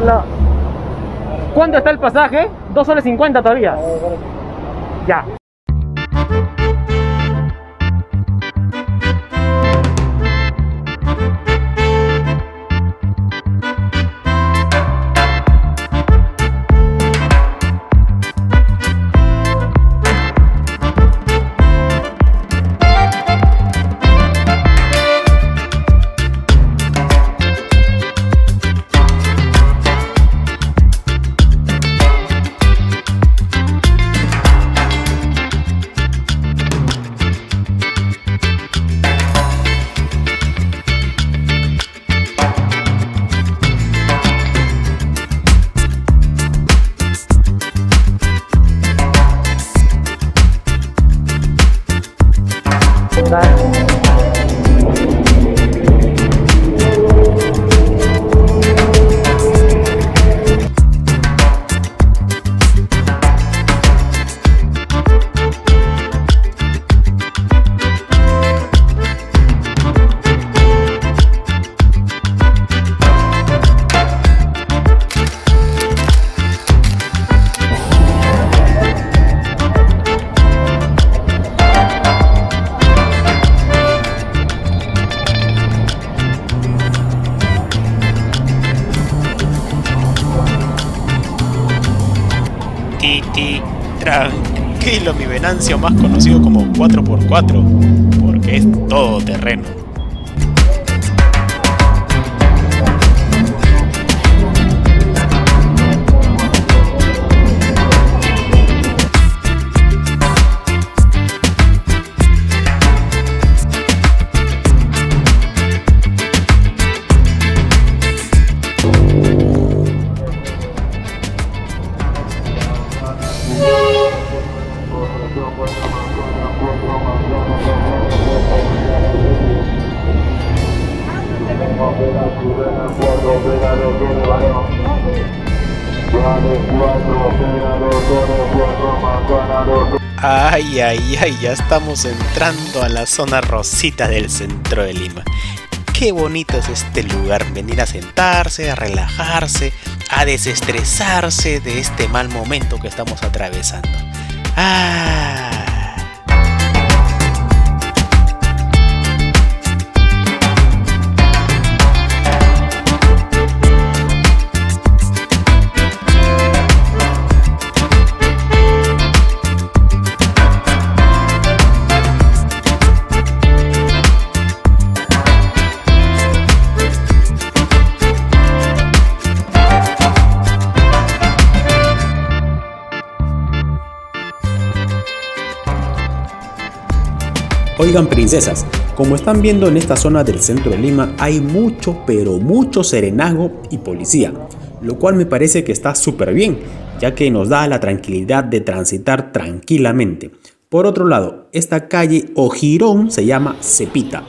Hola. ¿Cuánto está el pasaje? 2 soles 50 todavía. Ya. Más conocido como 4x4, porque es todo terreno. Ay, ay, ay, ya estamos entrando a la zona rosita del centro de Lima. Qué bonito es este lugar, venir a sentarse, a relajarse, a desestresarse de este mal momento que estamos atravesando. Ah. Oigan princesas, como están viendo en esta zona del centro de Lima hay mucho pero mucho serenazgo y policía, lo cual me parece que está súper bien, ya que nos da la tranquilidad de transitar tranquilamente. Por otro lado, esta calle o jirón se llama Cepita,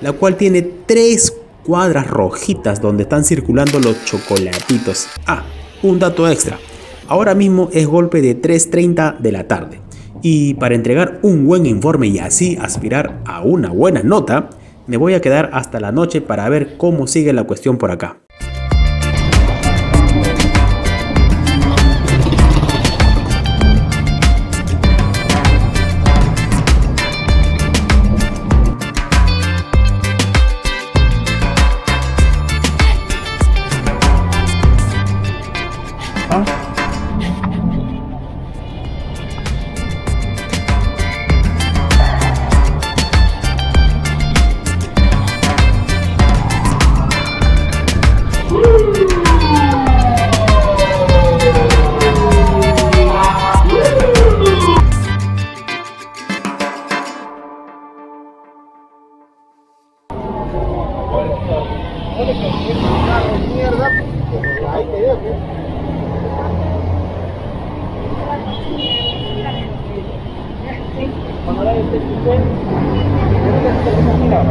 la cual tiene tres cuadras rojitas donde están circulando los chocolatitos. Ah, un dato extra, ahora mismo es golpe de 3.30 de la tarde. Y para entregar un buen informe y así aspirar a una buena nota, me voy a quedar hasta la noche para ver cómo sigue la cuestión por acá.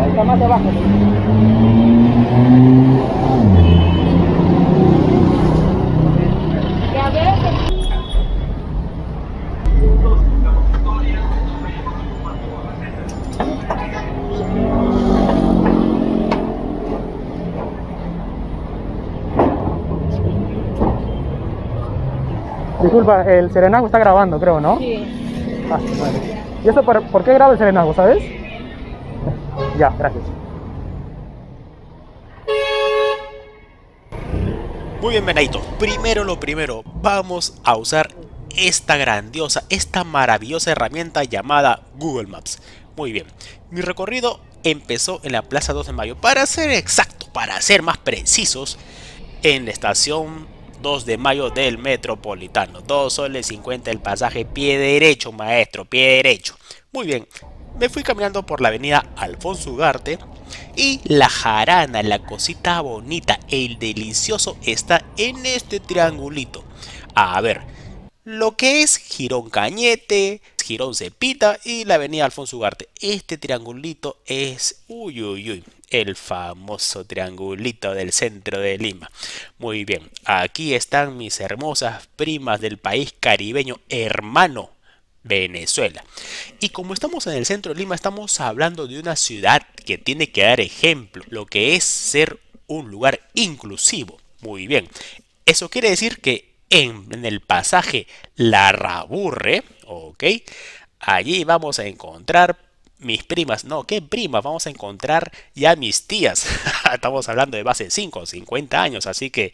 Está más abajo. Disculpa, el Serenago está grabando, creo, ¿no? Sí. Ah, vale. ¿Y eso por, por qué graba el serenazgo, sabes? Ya, gracias. Muy bien, Benito. Primero lo primero, vamos a usar esta grandiosa, esta maravillosa herramienta llamada Google Maps. Muy bien, mi recorrido empezó en la Plaza 2 de Mayo. Para ser exacto, para ser más precisos, en la estación 2 de Mayo del Metropolitano. 2 soles 50 el pasaje, pie derecho, maestro, pie derecho. Muy bien, me fui caminando por la avenida Alfonso Ugarte y la jarana, la cosita bonita, el delicioso está en este triangulito. A ver, lo que es Girón Cañete, Girón Cepita y la avenida Alfonso Ugarte. Este triangulito es, uy, uy, uy, el famoso triangulito del centro de Lima. Muy bien, aquí están mis hermosas primas del país caribeño, hermano Venezuela. Y como estamos en el centro de Lima, estamos hablando de una ciudad que tiene que dar ejemplo, lo que es ser un lugar inclusivo. Muy bien, eso quiere decir que en, el pasaje La Raburre, ok, allí vamos a encontrar mis primas, no, ¿qué primas? Vamos a encontrar ya mis tías. Estamos hablando de base 5 o 50 años, así que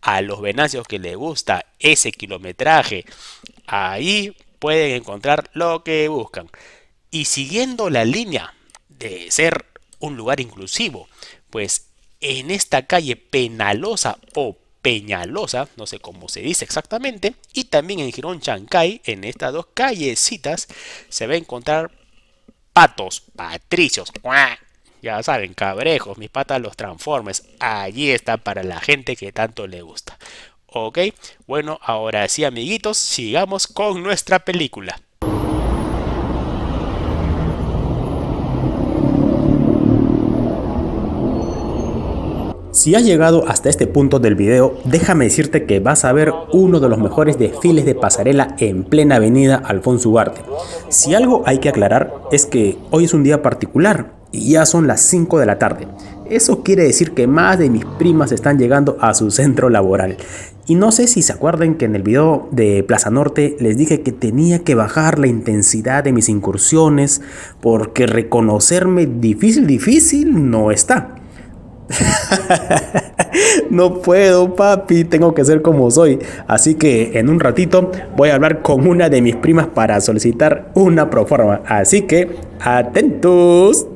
a los venacios que les gusta ese kilometraje, ahí pueden encontrar lo que buscan. Y siguiendo la línea de ser un lugar inclusivo, pues en esta calle Penalosa o Peñalosa, no sé cómo se dice exactamente, y también en Girón Chancay, en estas dos callecitas, se va a encontrar patos, patricios, ya saben, cabrejos, mis patas los transformes, allí está para la gente que tanto le gusta. Ok, bueno, ahora sí amiguitos, sigamos con nuestra película. Si has llegado hasta este punto del video, déjame decirte que vas a ver uno de los mejores desfiles de pasarela en plena avenida Alfonso Ugarte. Si algo hay que aclarar es que hoy es un día particular y ya son las 5 de la tarde. Eso quiere decir que más de mis primas están llegando a su centro laboral. Y no sé si se acuerdan que en el video de Plaza Norte les dije que tenía que bajar la intensidad de mis incursiones porque reconocerme difícil, difícil no está. no puedo, papi, tengo que ser como soy. Así que en un ratito voy a hablar con una de mis primas para solicitar una proforma. Así que, atentos.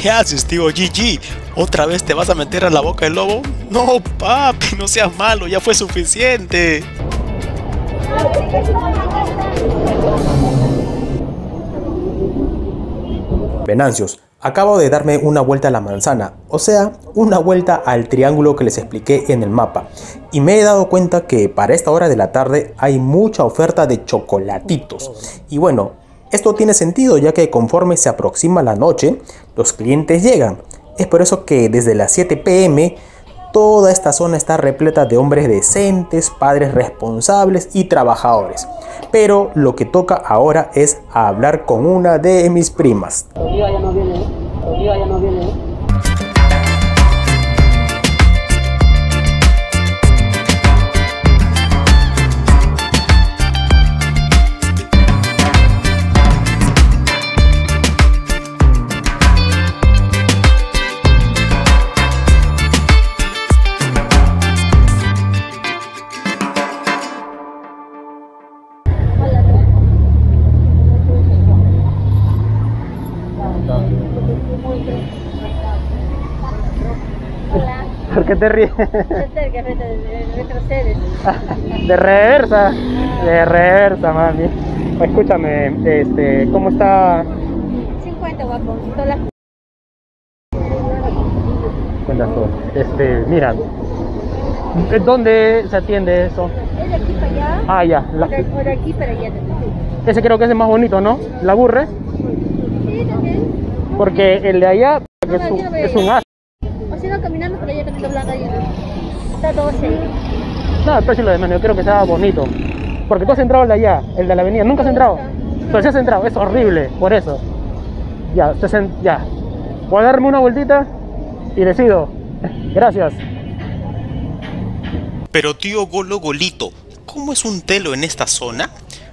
¿Qué haces, tío GG? ¿Otra vez te vas a meter a la boca del lobo? No, papi, no seas malo, ya fue suficiente. Venancios, Acabo de darme una vuelta a la manzana, o sea, una vuelta al triángulo que les expliqué en el mapa, y me he dado cuenta que para esta hora de la tarde hay mucha oferta de chocolatitos. Y bueno, esto tiene sentido ya que conforme se aproxima la noche, los clientes llegan. Es por eso que desde las 7 pm toda esta zona está repleta de hombres decentes, padres responsables y trabajadores. Pero lo que toca ahora es hablar con una de mis primas. ¿Por qué te ríes? De reversa, de reversa, mami. Escúchame, este, ¿cómo está? 50 guapo, todas las. Este, mira, ¿dónde se atiende eso? Es de aquí para allá. Ah, ya. la- de aquí para allá ese creo que es el más bonito, ¿no? ¿La aburre? Sí, también. Porque el de allá No, es no, un, es as. O caminando por allá, caminando blanca allá. Está 12. No, el precio lo de menos, yo creo que estaba bonito. Porque tú has entrado el de allá, el de la avenida, nunca has entrado. Pero si has entrado, es horrible, por eso. Ya, ya. Voy a darme una vueltita y decido. Gracias. Pero tío Golo Golito, ¿cómo es un telo en esta zona?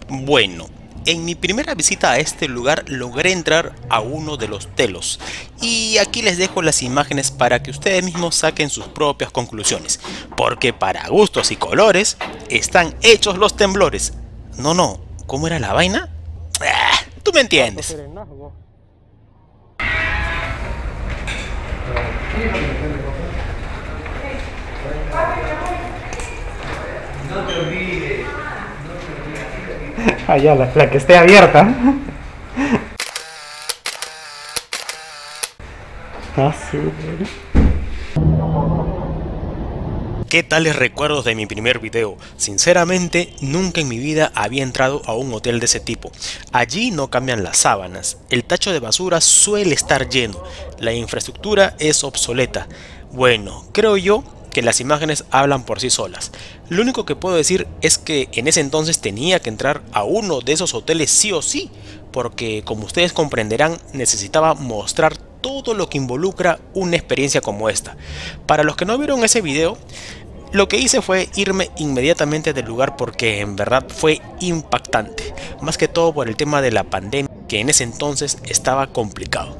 Bueno, en mi primera visita a este lugar logré entrar a uno de los telos. Y aquí les dejo las imágenes para que ustedes mismos saquen sus propias conclusiones. Porque para gustos y colores están hechos los temblores. No, no, ¿cómo era la vaina? Ah, Tú me entiendes. Allá, la, que esté abierta. Ah, ¿Qué tales recuerdos de mi primer video? Sinceramente, nunca en mi vida había entrado a un hotel de ese tipo. Allí no cambian las sábanas, el tacho de basura suele estar lleno, la infraestructura es obsoleta. Bueno, creo yo que las imágenes hablan por sí solas. Lo único que puedo decir es que en ese entonces tenía que entrar a uno de esos hoteles sí o sí, porque como ustedes comprenderán necesitaba mostrar todo lo que involucra una experiencia como esta. Para los que no vieron ese video, lo que hice fue irme inmediatamente del lugar porque en verdad fue impactante, más que todo por el tema de la pandemia que en ese entonces estaba complicado.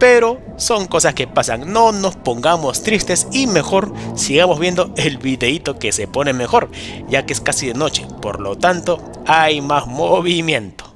Pero son cosas que pasan, no nos pongamos tristes y mejor sigamos viendo el videito que se pone mejor, ya que es casi de noche, por lo tanto hay más movimiento.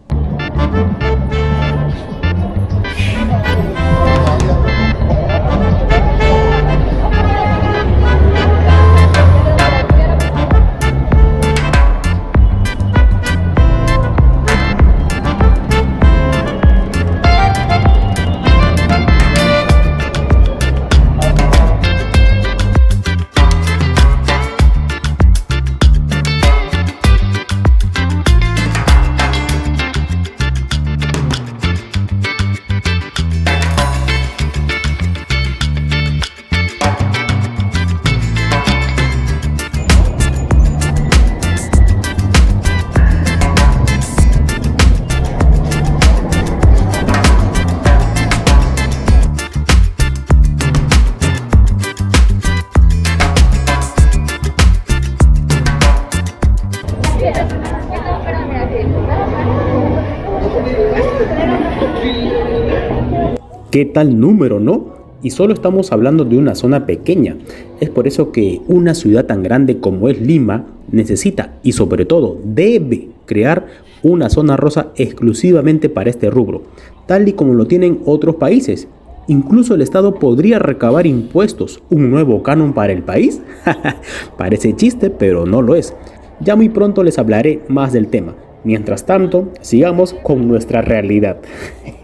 ¿Qué tal número, no? Y solo estamos hablando de una zona pequeña. Es por eso que una ciudad tan grande como es Lima necesita y sobre todo debe crear una zona rosa exclusivamente para este rubro, tal y como lo tienen otros países. Incluso el Estado podría recabar impuestos, un nuevo canon para el país. Parece chiste, pero no lo es. Ya muy pronto les hablaré más del tema. Mientras tanto, sigamos con nuestra realidad.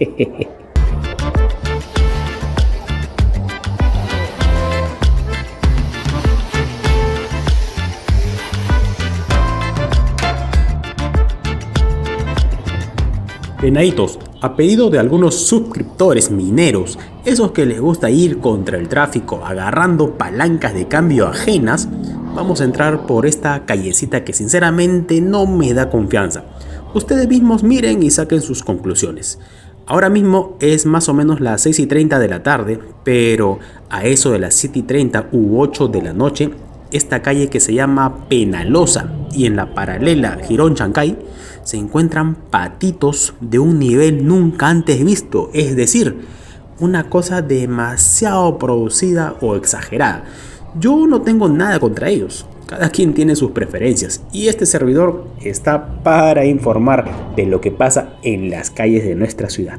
Venaditos, a pedido de algunos suscriptores mineros, esos que les gusta ir contra el tráfico agarrando palancas de cambio ajenas, vamos a entrar por esta callecita que sinceramente no me da confianza. Ustedes mismos miren y saquen sus conclusiones. Ahora mismo es más o menos las 6 y 30 de la tarde, pero a eso de las 7 y 30 u 8 de la noche, esta calle que se llama Penalosa y en la paralela Girón Chancay, se encuentran patitos de un nivel nunca antes visto, es decir, una cosa demasiado producida o exagerada. Yo no tengo nada contra ellos, cada quien tiene sus preferencias y este servidor está para informar de lo que pasa en las calles de nuestra ciudad.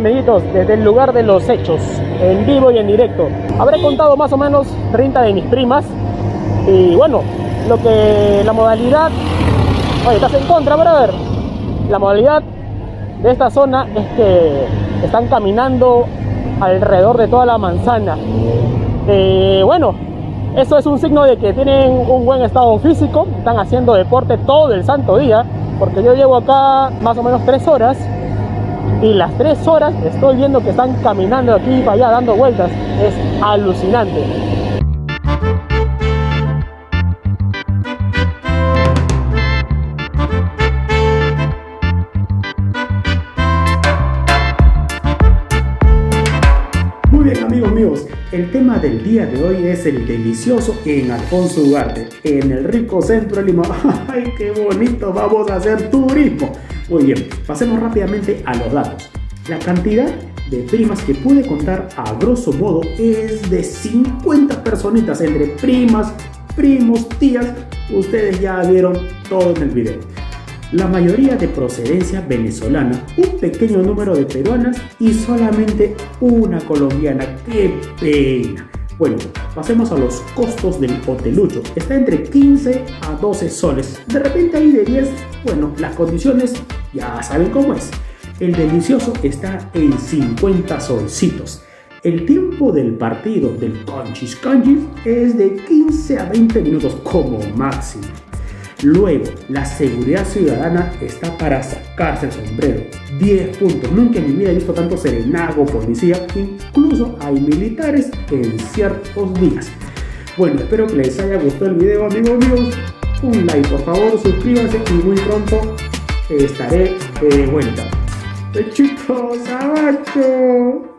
Amiguitos, desde el lugar de los hechos, en vivo y en directo. Habré contado más o menos 30 de mis primas. Y bueno, lo que la modalidad... Estás en contra, brother. La modalidad de esta zona es que están caminando alrededor de toda la manzana. Eh, bueno, eso es un signo de que tienen un buen estado físico, están haciendo deporte todo el santo día, porque yo llevo acá más o menos tres horas y las tres horas estoy viendo que están caminando aquí y para allá dando vueltas. Es alucinante. Muy bien amigos míos, el tema del día de hoy es el delicioso en Alfonso Ugarte, en el rico centro de Lima. ¡Ay, qué bonito! Vamos a hacer turismo. Muy bien, pasemos rápidamente a los datos. La cantidad de primas que pude contar a grosso modo es de 50 personitas entre primas, primos, tías. Ustedes ya vieron todo en el video. La mayoría de procedencia venezolana, un pequeño número de peruanas y solamente una colombiana. ¡Qué pena! Bueno, pasemos a los costos del hotelucho. Está entre 15 a 12 soles. De repente hay de 10. Bueno, las condiciones ya saben cómo es. El delicioso está en 50 solcitos. El tiempo del partido del Conchis Conchis es de 15 a 20 minutos como máximo. Luego, la seguridad ciudadana está para sacarse el sombrero. 10 puntos. Nunca en mi vida he visto tanto serenago, policía, incluso hay militares en ciertos días. Bueno, espero que les haya gustado el video, amigos míos. Un like, por favor, suscríbanse y muy pronto estaré de vuelta. Chicos, abajo.